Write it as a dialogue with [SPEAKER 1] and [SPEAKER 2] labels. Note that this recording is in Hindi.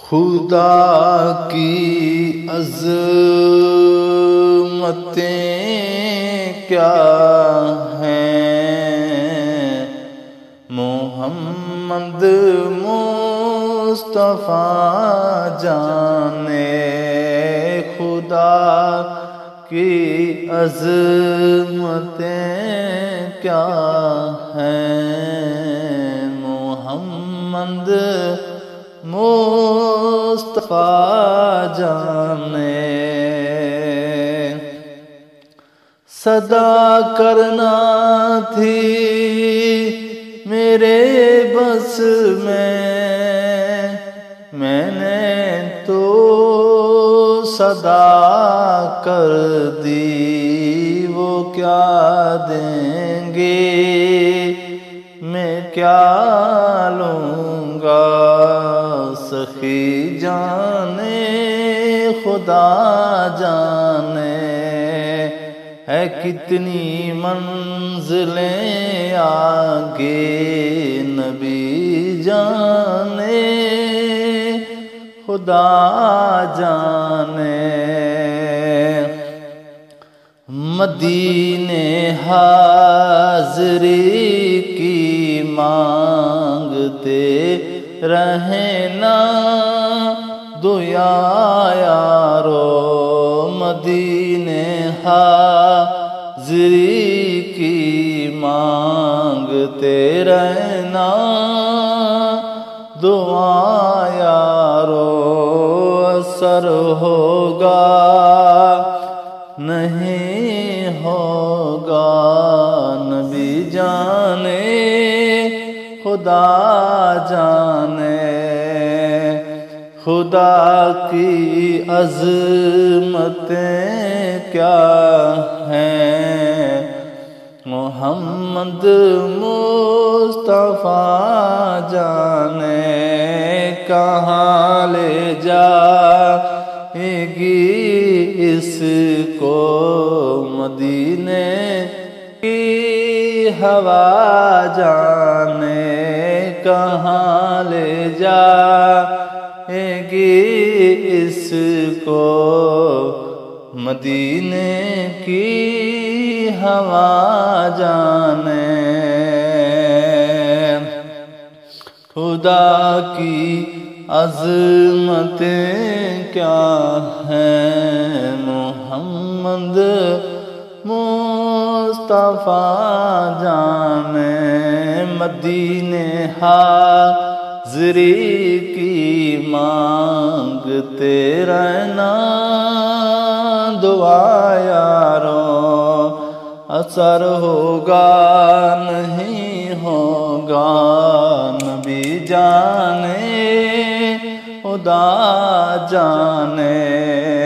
[SPEAKER 1] खुदा की अजमतें क्या हैं? मोहम्मद मुस्तफ़ा जाने खुदा की अजमतें क्या हैं? मुस्तफ़ा जाने। सदा करना थी मेरे बस में। मैंने तो सदा कर दी, वो क्या देंगे? मैं क्या खुदा जाने है कितनी मंजिलें आगे नबी जाने। खुदा जाने मदीने हाजरी की मांगते रहना दुया यारो मदीने हाजरी की मांगते रहना। दुआ यारो असर होगा, नहीं होगा नबी जाने। खुदा जाने खुदा की अजमतें क्या हैं? मोहम्मद मुस्तफ़ा जाने कहाँ ले जाएगी इसको? मदीने की हवा जाने कहाँ ले जाएगी इसको मदीने की हवा जाने। खुदा की अजमतें क्या हैं? मोहम्मद मुस्तफ़ा जाने। मदीने हाजरी की मांगते रहना दुआ यारों असर होगा नहीं होगा नबी जाने उदा जाने।